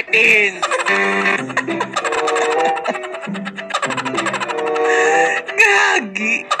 Martin. Gagi.